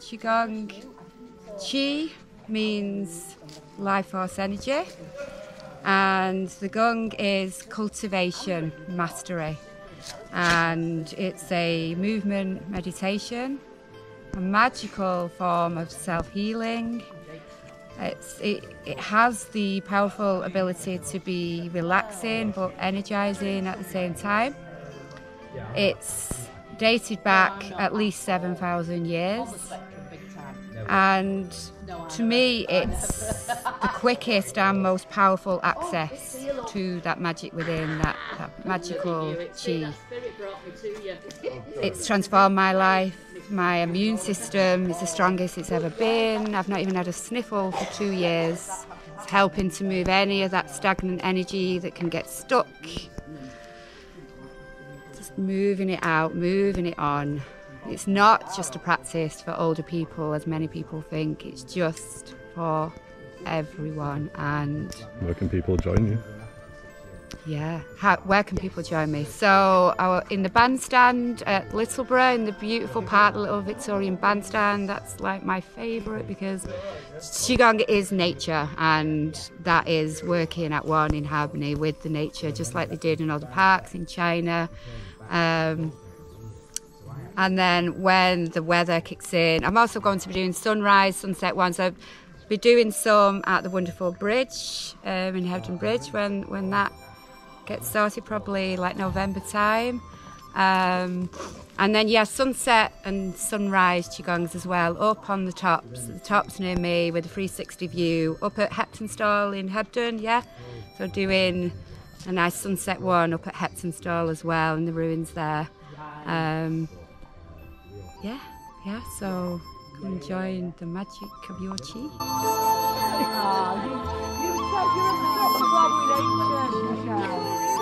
Qigong Qi means life force energy, and the Gong is cultivation mastery, and it's a movement meditation, a magical form of self healing. It's, it, it has the powerful ability to be relaxing but energizing at the same time. It's dated back at least 7,000 years. And to me, it's the quickest and most powerful access to that magic within, that, that magical chi. It's transformed my life. My immune system is the strongest it's ever been. I've not even had a sniffle for two years. It's helping to move any of that stagnant energy that can get stuck moving it out, moving it on. It's not just a practice for older people, as many people think. It's just for everyone. And where can people join you? Yeah, How, where can people join me? So, our, in the bandstand at Littleborough, in the beautiful part, the little Victorian bandstand, that's like my favourite because Qigong is nature and that is working at one in harmony with the nature, just like they did in all the parks in China. Um, and then when the weather kicks in, I'm also going to be doing sunrise, sunset ones. I'll be doing some at the wonderful bridge um, in Hebden Bridge when, when that gets started, probably like November time. Um, and then, yeah, sunset and sunrise Qigongs as well, up on the tops. The tops near me with a 360 view, up at Heptonstall in Hebden, yeah. So doing a nice sunset one up at Heptonstall as well in the ruins there. Um, yeah, yeah, so come and join the magic of your chi. You, you,